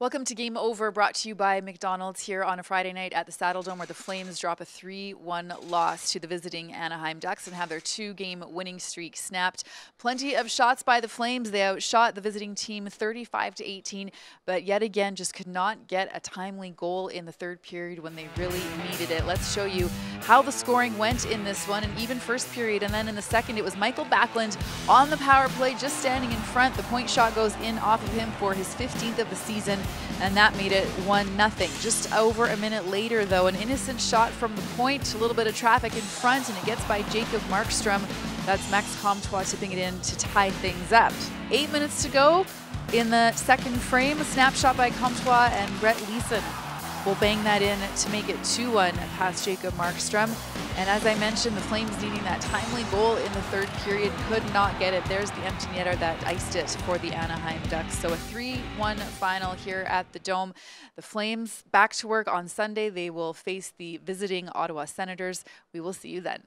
Welcome to Game Over, brought to you by McDonald's here on a Friday night at the Saddledome, where the Flames drop a 3 1 loss to the visiting Anaheim Ducks and have their two game winning streak snapped. Plenty of shots by the Flames. They outshot the visiting team 35 to 18, but yet again just could not get a timely goal in the third period when they really needed it. Let's show you how the scoring went in this one, and even first period. And then in the second, it was Mikael Backlund on the power play, just standing in front. The point shot goes in off of him for his 15th of the season and that made it 1 nothing. Just over a minute later, though, an innocent shot from the point, a little bit of traffic in front, and it gets by Jacob Markstrom. That's Max Comtois tipping it in to tie things up. Eight minutes to go in the second frame. A snapshot by Comtois and Brett Leason will bang that in to make it 2-1 past Jacob Markstrom. And as I mentioned, the Flames needing that timely goal in the third period could not get it. There's the empty netter that iced it for the Anaheim Ducks. So a 3-1 final here at the Dome. The Flames back to work on Sunday. They will face the visiting Ottawa Senators. We will see you then.